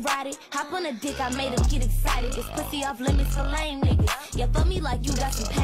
ride. Hop on a dick, I made him get excited. This pussy off limits for lame niggas. Yeah, fuck me like you got some.